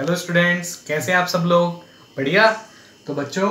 Hello students कैसे हैं आप सब लोग? बढ़िया? तो बच्चों,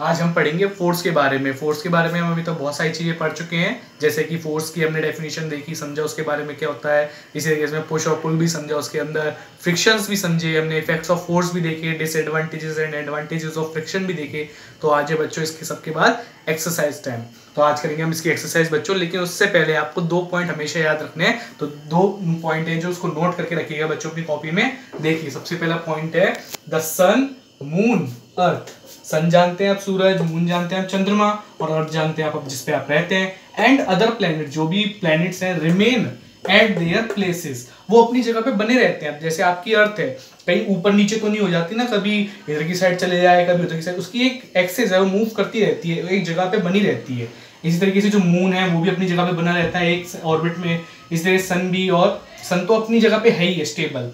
आज हम पढ़ेंगे फोर्स के बारे में। फोर्स के बारे में हम अभी तो बहुत सारी चीज़ें पढ़ चुके हैं। जैसे कि फोर्स की हमने डेफिनेशन देखी, समझा उसके बारे में क्या होता है। इसी तरीके से पुश और पुल भी समझा, उसके अंदर फ्रिक्शंस भी समझे हमने इफेक्ट्स ऑफ़ फोर्स भी देखे disadvantages and advantages of friction भी देखे। तो आज है बच्चों, इसके सबके बाद एक्सरसाइज टाइम तो आज करेंगे हम इसकी एक्सरसाइज बच्चों, लेकिन उससे पहले आपको दो पॉइंट हमेशा याद रखने हैं। तो दो पॉइंट है जो उसको नोट करके रखिएगा बच्चों अपनी कॉपी में। देखिए, सबसे पहला पॉइंट है द सन मून अर्थ सन जानते हैं आप सूरज मून जानते हैं आप चंद्रमा, और अर्थ जानते हैं आप जिसपे आप रहते हैं। एंड अदर प्लेनेट जो भी प्लेनेट्स हैं रिमेन एट देयर प्लेसेस वो अपनी जगह पे बने रहते हैं। जैसे आपकी अर्थ है, कहीं ऊपर नीचे तो नहीं हो जाती ना, कभी इधर की साइड चले जाए, कभी उधर की साइड उसकी एक एक्सेस है, वो मूव करती रहती है, एक जगह पे बनी रहती है। इसी तरीके से जो मून है, वो भी अपनी जगह पे बना रहता है, एक ऑर्बिट में। इस तरह सन भी और सन तो अपनी जगह पे है ही है स्टेबल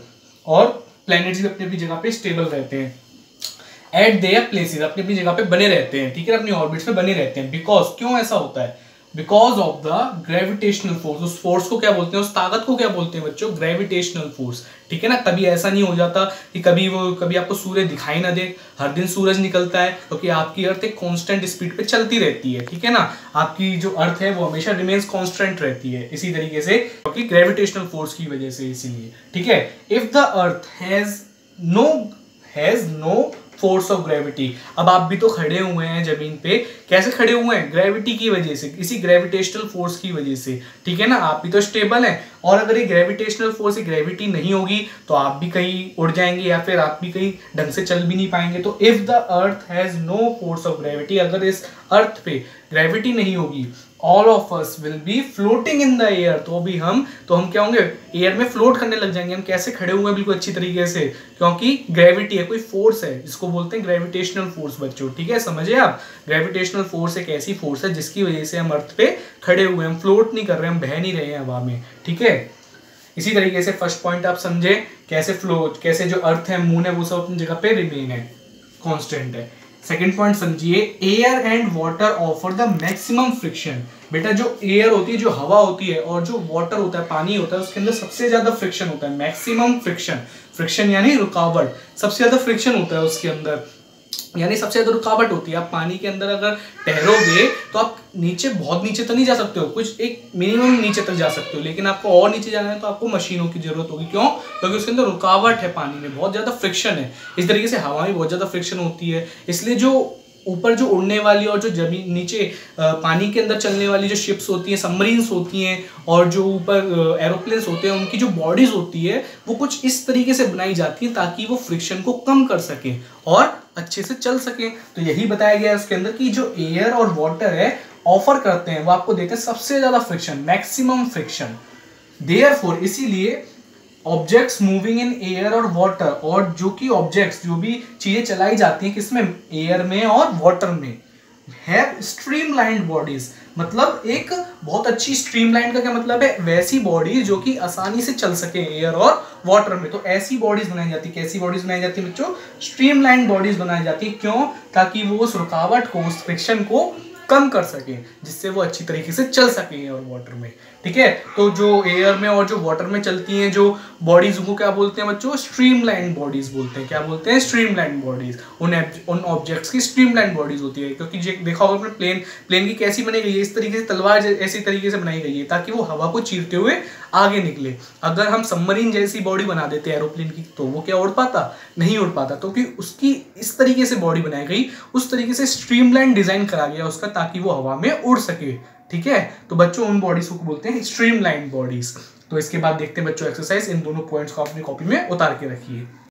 और प्लैनेट्स भी अपनी अपनी जगह पे स्टेबल रहते हैं। एट देयर प्लेसेस अपनी अपनी जगह पे बने रहते हैं, ठीक है? अपनी ऑर्बिट्स में बने रहते हैं। बिकॉज़ क्यों ऐसा होता है? Because of the gravitational force उस फोर्स को क्या बोलते हैं? उस ताकत को क्या बोलते हैं बच्चों? ग्रेविटेशनल फोर्स ठीक है ना? कभी ऐसा नहीं हो जाता कि कभी वो, कभी आपको सूर्य दिखाई ना दे। हर दिन सूरज निकलता है, क्योंकि तो आपकी अर्थ एक कांस्टेंट स्पीड पे चलती रहती है, ठीक है ना? आपकी जो अर्थ है, वो हमेशा रिमेन्स कांस्टेंट रहती है, इसी तरीके से, क्योंकि ग्रेविटेशनल फोर्स की वजह से इसीलिए, ठीक है? If the earth has no has no force of gravity. अब आप भी तो खड़े हुए हैं ज़मीन पे। कैसे खड़े हुए हैं? ग्रेविटी की वजह से, इसी ग्रेविटेशनल फोर्स की वजह से। ठीक है ना? आप भी तो स्टेबल हैं। और अगर ये ग्रेविटेशनल फोर्स ग्रेविटी नहीं होगी तो आप भी कहीं उड़ जाएँगे या फिर आप भी कहीं ढंग से चल भी नहीं पाएँगे। तो if the earth has no force of gravity अगर इस अर्थ पे ग्रेविटी नहीं होगी all of us will be floating in the air तो भी हम तो हम क्या होंगे? एयर में फ्लोट करने लग जाएँगे। हम कैसे खड़े हुए हैं बिल्कुल अच्छी तरीके से? क्योंकि ग्रेविटी है, कोई फोर्स है। जिसको बोलते हैं ग्रेविटेशनल फोर्स बच्चों। ठीक है, समझे आप? ग्रेविटेशनल फोर्स एक ऐसी फोर्स है जिसकी वजह से हम अर्थ पे खड़े हुए हैं। हम फ्लोट नहीं कर रहे, हम बह नहीं रहे हैं हवा में। ठीक है? इसी तरीके से फ़र्स्ट पॉइंट आप समझे, कैसे फ्लोट कैसे जो अर्थ है मून है, वो सब अपनी जगह पे रिमेन है कॉन्स्टेंट है। सेकेंड पॉइंट समझिए air and water offer the maximum friction बेटा, जो एयर होती है, जो हवा होती है, और जो वाटर होता है, पानी होता है, उसके अंदर सबसे ज़्यादा फ्रिक्शन होता है मैक्सिमम फ्रिक्शन फ्रिक्शन यानी रुकावट. सबसे ज़्यादा फ्रिक्शन होता है उसके अंदर. यानी सबसे ज़्यादा रुकावट होती है। आप पानी के अंदर अगर ठहरोगे तो आप नीचे, बहुत नीचे तो नहीं जा सकते हो। कुछ एक मिनिमम नीचे तक जा सकते हो। लेकिन आपको और नीचे जाना है तो आपको मशीनों की ज़रूरत होगी। क्यों? क्योंकि उसके अंदर रुकावट है पानी में। बहुत ज़्यादा फ्रिक्शन है। इस तरीके से हवा में बहुत ज़्यादा फ्रिक्शन होती है। इसलिए जो ऊपर जो उड़ने वाली और जो ज़मीन, नीचे पानी के अंदर चलने वाली जो शिप्स होती हैं सबमरीन्स होती हैं, और जो ऊपर एरोप्लेन्स होते हैं, उनकी जो बॉडीज होती है, वो कुछ इस तरीके से बनाई जाती है ताकि वो फ्रिक्शन को कम कर सके और अच्छे से चल सके। तो यही बताया गया है उसके अंदर कि जो एयर और वाटर है ऑफ़र करते हैं, वो आपको देते हैं सबसे ज़्यादा फ्रिक्शन मैक्सिमम फ्रिक्शन देयर इसीलिए ऑब्जेक्ट्स मूविंग इन एयर और वाटर और जो कि ऑब्जेक्ट्स जो भी चीज़ें चलाई जाती हैं किसमें? एयर में और वाटर में. हैव स्ट्रीमलाइंड बॉडीज मतलब एक बहुत अच्छी स्ट्रीमलाइन का क्या मतलब है? वैसी बॉडी जो कि आसानी से चल सके एयर और वाटर में. तो ऐसी बॉडीज बनाई जाती है. कैसी बॉडीज बनाई जाती है बच्चों? स्ट्रीमलाइन बॉडीज बनाई जाती है. क्यों? ताकि वो उस रुकावट को उस फ्रिक्शन को कम कर सके, जिससे वो अच्छी तरीके से चल सके एयर वाटर में। ठीक है? तो जो एयर में और जो वाटर में चलती हैं, जो बॉडीज उनको क्या बोलते हैं बच्चों? स्ट्रीमलाइन बॉडीज बोलते हैं। क्या बोलते हैं? स्ट्रीमलाइन बॉडीज उन उन ऑब्जेक्ट्स की स्ट्रीमलाइन बॉडीज होती है। क्योंकि देखा होगा आपने प्लेन प्लेन की कैसी बनाई गई है? इस तरीके से तलवार ऐसी तरीके से बनाई गई है, ताकि वो हवा को चीरते हुए आगे निकले। अगर हम सबमरीन जैसी बॉडी बना देते एरोप्लेन की तो वो क्या उड़ पाता? नहीं उड़ पाता। तो उसकी इस तरीके से बॉडी बनाई गई, उस तरीके से स्ट्रीमलाइन डिज़ाइन करा गया, उसका ताकि वो हवा में उड़ सके, ठीक है? तो बच्चों, उन बॉडीज को बोलते हैं स्ट्रीमलाइन बॉडीज तो इसके बाद देखते हैं बच्चों एक्सरसाइज इन दोनों पॉइंट्स को अपनी कॉपी में उतार के रखिए।